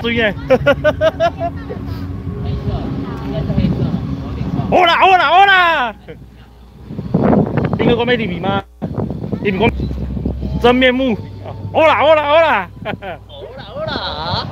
水耶！好啦好啦好啦！应个讲咩地皮吗？你唔讲真面目？好啦好啦好啦！好啦好啦。